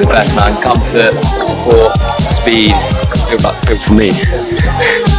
the best man. Comfort, support, speed. Good, back, go for me.